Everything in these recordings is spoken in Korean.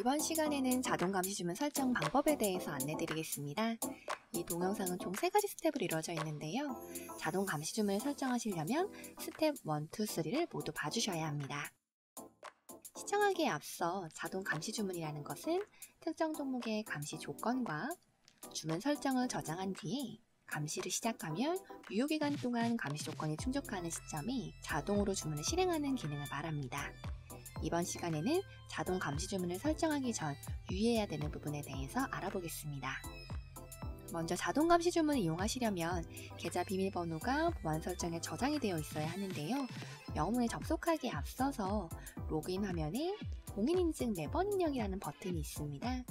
이번 시간에는 자동 감시 주문 설정 방법에 대해서 안내드리겠습니다. 이 동영상은 총 3가지 스텝으로 이루어져 있는데요. 자동 감시 주문을 설정하시려면 스텝 1, 2, 3를 모두 봐주셔야 합니다. 시청하기에 앞서 자동 감시 주문이라는 것은 특정 종목의 감시 조건과 주문 설정을 저장한 뒤에 감시를 시작하면 유효기간 동안 감시 조건이 충족하는 시점에 자동으로 주문을 실행하는 기능을 말합니다. 이번 시간에는 자동 감시 주문을 설정하기 전 유의해야 되는 부분에 대해서 알아보겠습니다. 먼저 자동 감시 주문을 이용하시려면 계좌 비밀번호가 보안 설정에 저장이 되어 있어야 하는데요. 영문에 접속하기에 앞서서 로그인 화면에 공인인증 매번 입력이라는 버튼이 있습니다.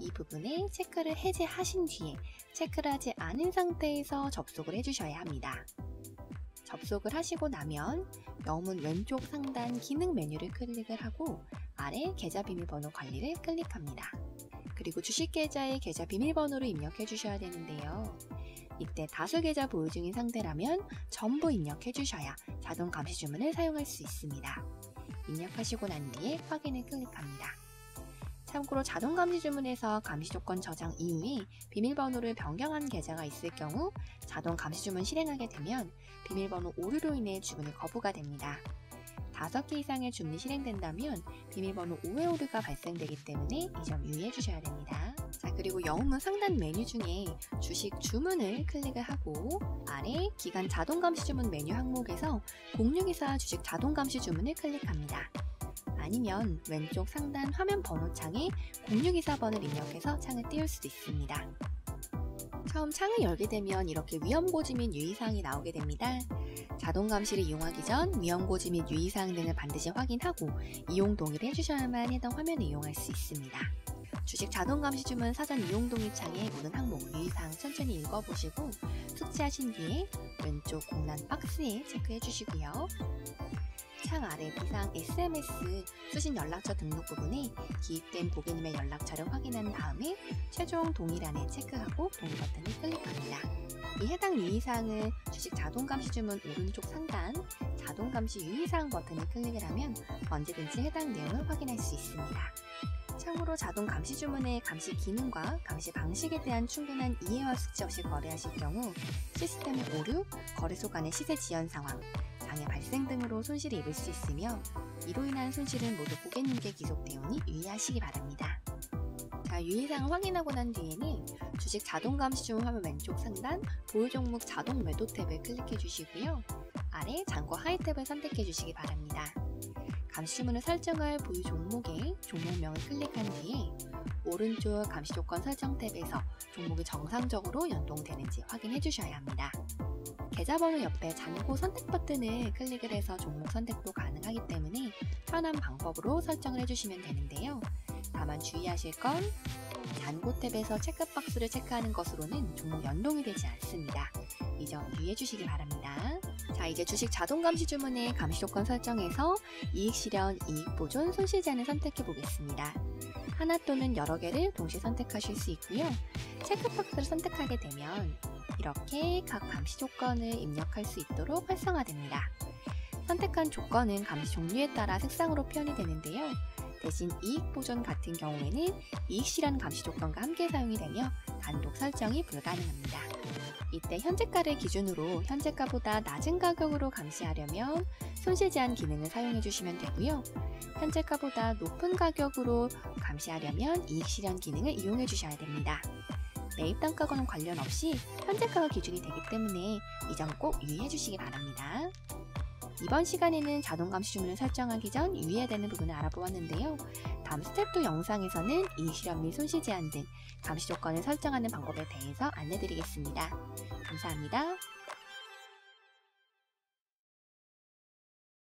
이 부분에 체크를 해제하신 뒤에 체크를 하지 않은 상태에서 접속을 해주셔야 합니다. 접속을 하시고 나면 영문 왼쪽 상단 기능 메뉴를 클릭을 하고 아래 계좌 비밀번호 관리를 클릭합니다. 그리고 주식 계좌의 계좌 비밀번호를 입력해 주셔야 되는데요. 이때 다수 계좌 보유 중인 상태라면 전부 입력해 주셔야 자동 감시 주문을 사용할 수 있습니다. 입력하시고 난 뒤에 확인을 클릭합니다. 참고로 자동 감시 주문에서 감시 조건 저장 이후에 비밀번호를 변경한 계좌가 있을 경우 자동 감시 주문 실행하게 되면 비밀번호 오류로 인해 주문이 거부가 됩니다. 5개 이상의 주문이 실행된다면 비밀번호 오해 오류가 발생되기 때문에 이 점 유의해 주셔야 됩니다. 자 그리고 영문 상단 메뉴 중에 주식 주문을 클릭을 하고 아래 기간 자동 감시 주문 메뉴 항목에서 공유기사 주식 자동 감시 주문을 클릭합니다. 아니면 왼쪽 상단 화면 번호창에 공유기사번을 입력해서 창을 띄울 수도 있습니다. 처음 창을 열게 되면 이렇게 위험고지 및 유의사항이 나오게 됩니다. 자동 감시를 이용하기 전 위험고지 및 유의사항 등을 반드시 확인하고 이용 동의를 해주셔야만 해당 화면을 이용할 수 있습니다. 주식 자동 감시 주문 사전 이용 동의 창에 모든 항목 유의사항 천천히 읽어보시고 숙지하신 뒤에 왼쪽 공란 박스에 체크해 주시고요. 창 아래 비상 SMS 수신 연락처 등록 부분에 기입된 고객님의 연락처를 확인한 다음에 최종 동의란에 체크하고 동의 버튼을 클릭합니다. 이 해당 유의사항을 주식 자동감시 주문 오른쪽 상단 자동감시 유의사항 버튼을 클릭을 하면 언제든지 해당 내용을 확인할 수 있습니다. 참고로 자동 감시 주문의 감시 기능과 감시 방식에 대한 충분한 이해와 숙지 없이 거래하실 경우 시스템의 오류, 거래소 간의 시세 지연 상황, 장애 발생 등으로 손실을 입을 수 있으며 이로 인한 손실은 모두 고객님께 귀속되오니 유의하시기 바랍니다. 자, 유의사항을 확인하고 난 뒤에는 주식 자동 감시 주문 화면 왼쪽 상단 보유 종목 자동 매도 탭을 클릭해 주시고요. 아래 잔고 하이 탭을 선택해 주시기 바랍니다. 감시 주문을 설정할 보유 종목의 종목명을 클릭한 뒤에 오른쪽 감시 조건 설정 탭에서 종목이 정상적으로 연동되는지 확인해 주셔야 합니다. 계좌번호 옆에 잔고 선택 버튼을 클릭을 해서 종목 선택도 가능하기 때문에 편한 방법으로 설정을 해주시면 되는데요. 다만 주의하실 건 잔고 탭에서 체크박스를 체크하는 것으로는 종목 연동이 되지 않습니다. 이 점 유의해 주시기 바랍니다. 자 이제 주식 자동 감시 주문의 감시 조건 설정에서 이익 실현, 이익 보존, 손실 제한을 선택해 보겠습니다. 하나 또는 여러 개를 동시에 선택하실 수 있고요. 체크박스를 선택하게 되면 이렇게 각 감시 조건을 입력할 수 있도록 활성화됩니다. 선택한 조건은 감시 종류에 따라 색상으로 표현이 되는데요. 대신 이익 보존 같은 경우에는 이익 실현 감시 조건과 함께 사용이 되며 단독 설정이 불가능합니다. 이때 현재가를 기준으로 현재가보다 낮은 가격으로 감시하려면 손실 제한 기능을 사용해 주시면 되고요. 현재가보다 높은 가격으로 감시하려면 이익 실현 기능을 이용해 주셔야 됩니다. 매입 단가과는 관련 없이 현재가가 기준이 되기 때문에 이 점 꼭 유의해 주시기 바랍니다. 이번 시간에는 자동 감시 주문을 설정하기 전 유의해야 되는 부분을 알아보았는데요. 다음 스텝 2 영상에서는 이익 실현 및 손실 제한 등 감시 조건을 설정하는 방법에 대해서 안내드리겠습니다. 감사합니다.